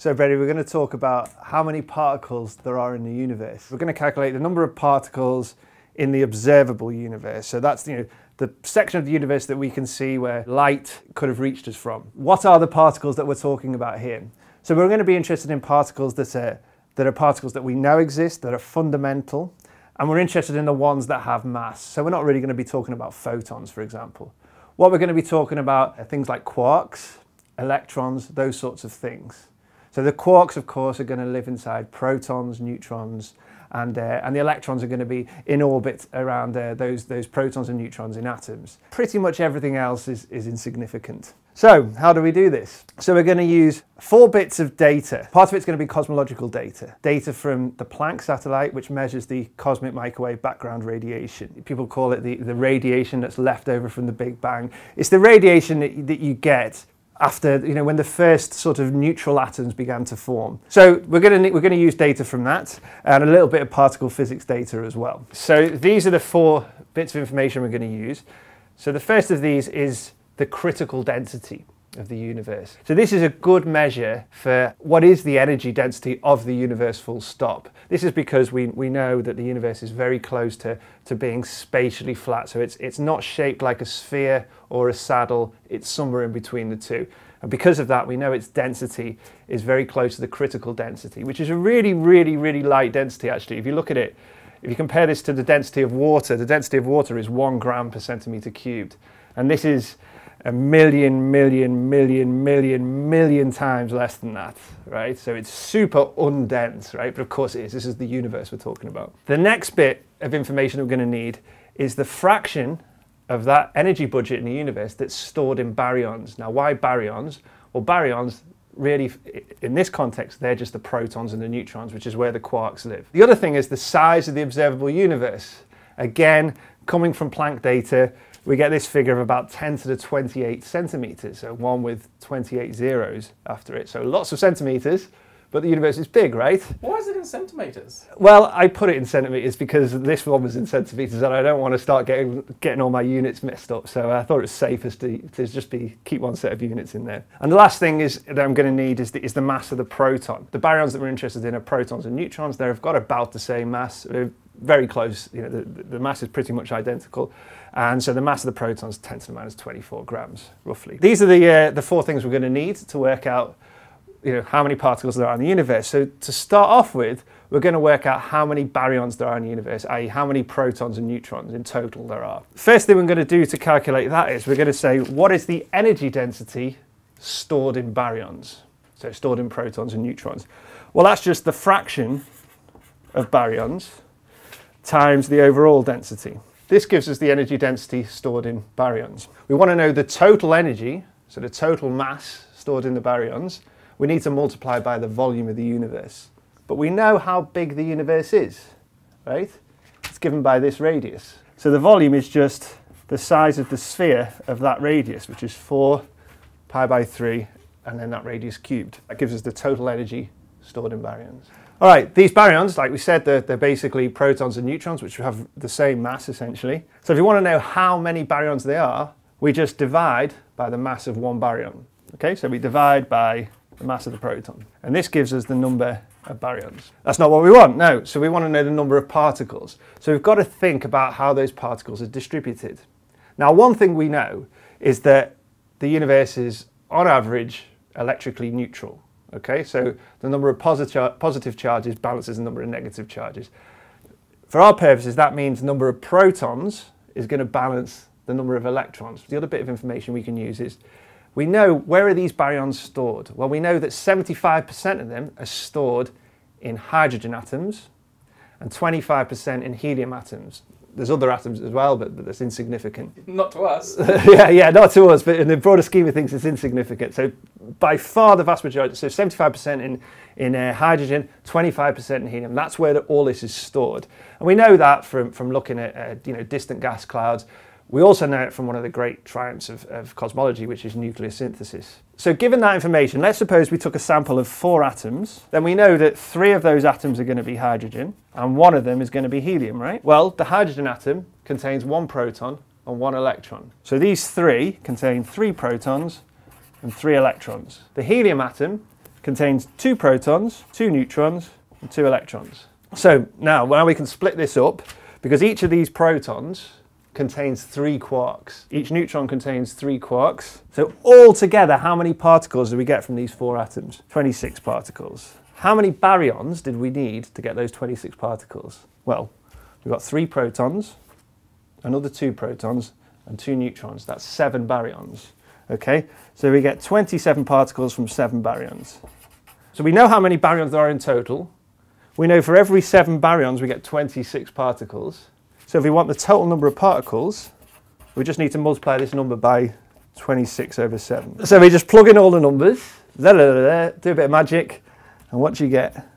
So, Brady, we're going to talk about how many particles there are in the universe. We're going to calculate the number of particles in the observable universe. So that's you know the section of the universe that we can see where light could have reached us from. What are the particles that we're talking about here? So we're going to be interested in particles that are that are particles that we know exist, that are fundamental, and we're interested in the ones that have mass. So we're not really going to be talking about photons, for example. What we're going to be talking about are things like quarks, electrons, those sorts of things. So the quarks, of course, are going to live inside protons, neutrons, and, uh, and the electrons are going to be in orbit around uh, those, those protons and neutrons in atoms. Pretty much everything else is, is insignificant. So how do we do this? So we're going to use four bits of data. Part of it's going to be cosmological data. Data from the Planck satellite, which measures the cosmic microwave background radiation. People call it the, the radiation that's left over from the Big Bang. It's the radiation that, that you get after you know when the first sort of neutral atoms began to form. So we're going to we're going to use data from that and a little bit of particle physics data as well. So these are the four bits of information we're going to use. So the first of these is the critical density of the universe. So this is a good measure for what is the energy density of the universe full stop. This is because we, we know that the universe is very close to, to being spatially flat. So it's, it's not shaped like a sphere or a saddle, it's somewhere in between the two. And because of that, we know its density is very close to the critical density, which is a really, really, really light density actually. If you look at it, if you compare this to the density of water, the density of water is one gram per centimeter cubed. And this is a million, million, million, million, million times less than that, right? So it's super undense, right? But of course it is. This is the universe we're talking about. The next bit of information we're going to need is the fraction of that energy budget in the universe that's stored in baryons. Now, why baryons? Well, baryons really, in this context, they're just the protons and the neutrons, which is where the quarks live. The other thing is the size of the observable universe. Again, coming from Planck data, we get this figure of about 10 to the 28 centimeters, so one with 28 zeros after it. So lots of centimeters, but the universe is big, right? Why is it in centimeters? Well, I put it in centimeters because this one was in centimeters and I don't want to start getting getting all my units messed up. So I thought it was safest to, to just be keep one set of units in there. And the last thing is that I'm going to need is the, is the mass of the proton. The baryons that we're interested in are protons and neutrons. They've got about the same mass. They're very close. You know, the, the mass is pretty much identical. And so the mass of the protons is 10 to the minus 24 grams, roughly. These are the, uh, the four things we're going to need to work out you know, how many particles there are in the universe. So to start off with, we're going to work out how many baryons there are in the universe, i.e. how many protons and neutrons in total there are. First thing we're going to do to calculate that is we're going to say what is the energy density stored in baryons, so stored in protons and neutrons. Well, that's just the fraction of baryons times the overall density. This gives us the energy density stored in baryons. We want to know the total energy, so the total mass stored in the baryons. We need to multiply by the volume of the universe. But we know how big the universe is, right? It's given by this radius. So the volume is just the size of the sphere of that radius, which is 4 pi by 3, and then that radius cubed. That gives us the total energy stored in baryons. All right, these baryons, like we said, they're, they're, basically protons and neutrons, which have the same mass essentially. So if you want to know how many baryons they are, we just divide by the mass of one baryon. Okay, so we divide by the mass of the proton. And this gives us the number of baryons. That's not what we want, no. So we want to know the number of particles. So we've got to think about how those particles are distributed. Now, one thing we know is that the universe is, on average, electrically neutral. Okay, so the number of positive, positive charges balances the number of negative charges. For our purposes, that means the number of protons is going to balance the number of electrons. The other bit of information we can use is we know where are these baryons stored? Well, we know that 75% of them are stored in hydrogen atoms and 25% in helium atoms there's other atoms as well, but, but that's insignificant. Not to us. yeah, yeah, not to us, but in the broader scheme of things, it's insignificant. So by far the vast majority, so 75% in, in uh, hydrogen, 25% in helium. That's where the, all this is stored. And we know that from, from looking at uh, you know, distant gas clouds. We also know it from one of the great triumphs of, of cosmology, which is nuclear synthesis. So given that information, let's suppose we took a sample of four atoms, then we know that three of those atoms are going to be hydrogen, and one of them is going to be helium, right? Well, the hydrogen atom contains one proton and one electron. So these three contain three protons and three electrons. The helium atom contains two protons, two neutrons, and two electrons. So now, now we can split this up because each of these protons contains three quarks. Each neutron contains three quarks. So altogether, how many particles do we get from these four atoms? 26 particles. How many baryons did we need to get those 26 particles? Well, we've got three protons, another two protons, and two neutrons. That's seven baryons. Okay, so we get 27 particles from seven baryons. So we know how many baryons there are in total. We know for every seven baryons we get 26 particles. So if we want the total number of particles, we just need to multiply this number by 26 over 7. So we just plug in all the numbers, da, da, da, do a bit of magic, and what do you get?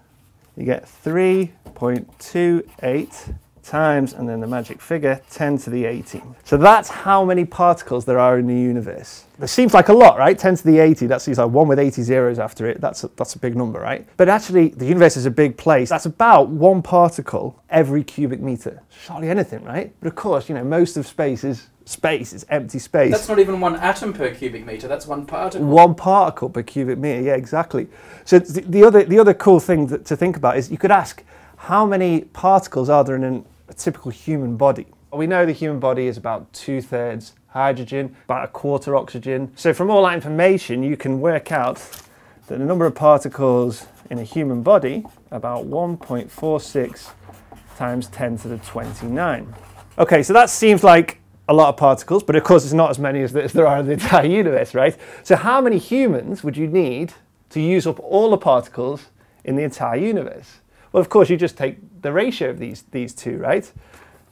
You get 3.28 times, and then the magic figure, 10 to the 18. So that's how many particles there are in the universe. It seems like a lot, right? 10 to the 80, that seems like one with 80 zeros after it. That's a, that's a big number, right? But actually, the universe is a big place. That's about one particle every cubic meter. Hardly anything, right? But of course, you know, most of space is space, it's empty space. That's not even one atom per cubic meter, that's one particle. One particle per cubic meter, yeah, exactly. So the, the other, the other cool thing that, to think about is you could ask, how many particles are there in an a typical human body. We know the human body is about two thirds hydrogen, about a quarter oxygen. So from all that information, you can work out that the number of particles in a human body, about 1.46 times 10 to the 29. Okay, so that seems like a lot of particles, but of course it's not as many as there are in the entire universe, right? So how many humans would you need to use up all the particles in the entire universe? Well, of course, you just take the ratio of these, these two, right?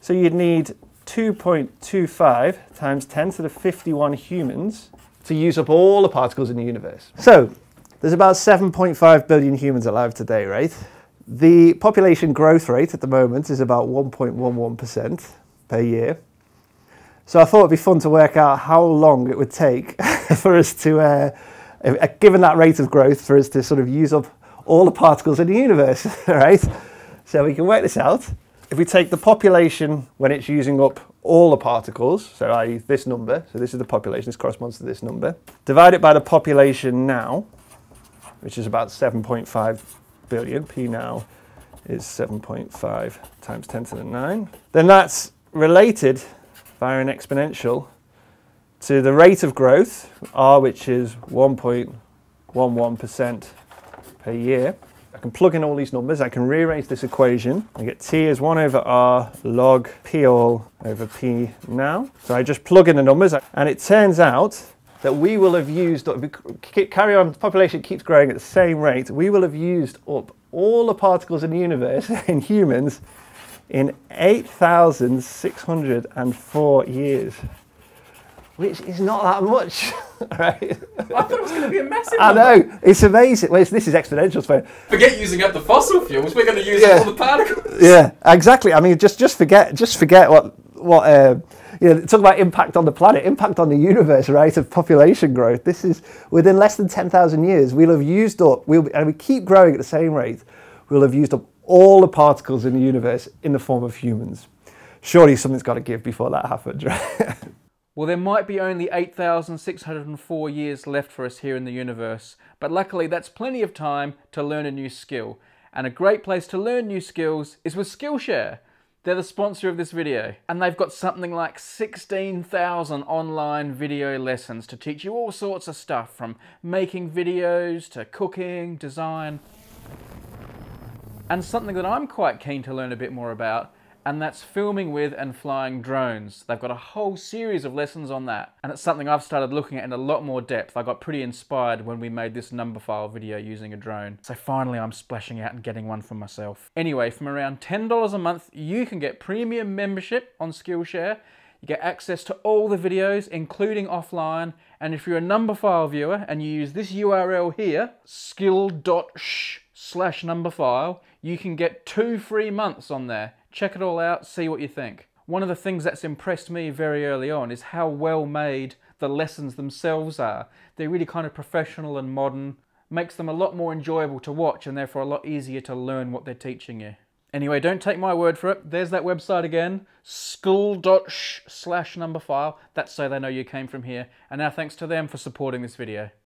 So you'd need 2.25 times 10 to the 51 humans to use up all the particles in the universe. So there's about 7.5 billion humans alive today, right? The population growth rate at the moment is about 1.11% per year. So I thought it'd be fun to work out how long it would take for us to, uh, given that rate of growth, for us to sort of use up all the particles in the universe, right? So we can work this out. If we take the population when it's using up all the particles, so i.e. this number, so this is the population, this corresponds to this number, divide it by the population now, which is about 7.5 billion, P now is 7.5 times 10 to the 9, then that's related via an exponential to the rate of growth, R, which is 1.11% per year. I can plug in all these numbers, I can rearrange this equation. I get T is 1 over R log P all over P now. So I just plug in the numbers and it turns out that we will have used, carry on, the population keeps growing at the same rate, we will have used up all the particles in the universe in humans in 8,604 years which is not that much, right? I thought it was going to be a massive. I know it's amazing. Well, it's, this is exponential. So forget using up the fossil fuels. We're going to use yeah. all the particles. Yeah, exactly. I mean, just just forget just forget what what. Uh, you know, talk about impact on the planet, impact on the universe, right? Of population growth. This is within less than ten thousand years, we'll have used up. We'll and we keep growing at the same rate. We'll have used up all the particles in the universe in the form of humans. Surely something's got to give before that happens, right? Well, there might be only 8,604 years left for us here in the universe, but luckily that's plenty of time to learn a new skill. And a great place to learn new skills is with Skillshare. They're the sponsor of this video, and they've got something like 16,000 online video lessons to teach you all sorts of stuff from making videos to cooking, design. And something that I'm quite keen to learn a bit more about and that's filming with and flying drones. They've got a whole series of lessons on that, and it's something I've started looking at in a lot more depth. I got pretty inspired when we made this Numberphile video using a drone. So finally I'm splashing out and getting one for myself. Anyway, from around $10 a month, you can get premium membership on Skillshare. You get access to all the videos, including offline. And if you're a Numberphile viewer and you use this URL here, skill.sh slash numberphile, you can get two free months on there. Check it all out, see what you think. One of the things that's impressed me very early on is how well made the lessons themselves are. They're really kind of professional and modern, makes them a lot more enjoyable to watch and therefore a lot easier to learn what they're teaching you. Anyway, don't take my word for it. There's that website again, school.sh slash numberphile. That's so they know you came from here. And now thanks to them for supporting this video.